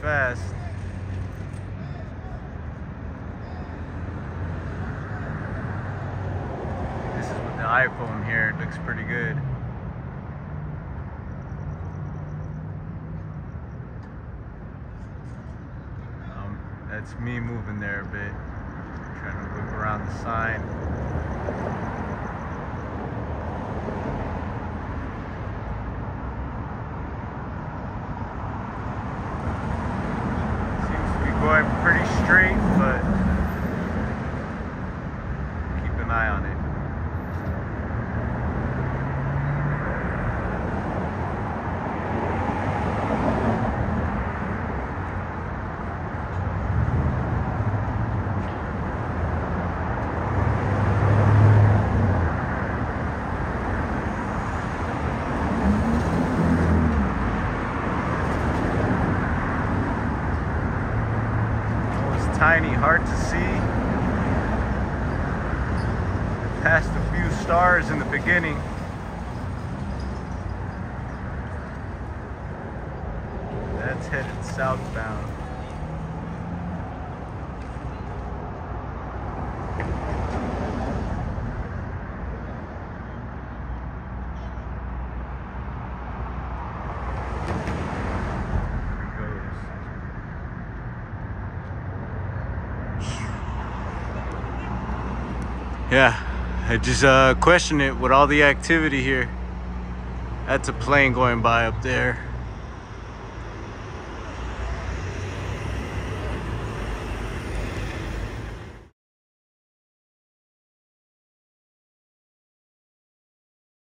fast. This is with the iPhone here, it looks pretty good. Um, that's me moving there a bit, trying to loop around the sign. Going pretty straight, but keep an eye on it. It was tiny, hard to see. Passed a few stars in the beginning. That's headed southbound. There it goes. Yeah, I just uh, question it with all the activity here. That's a plane going by up there.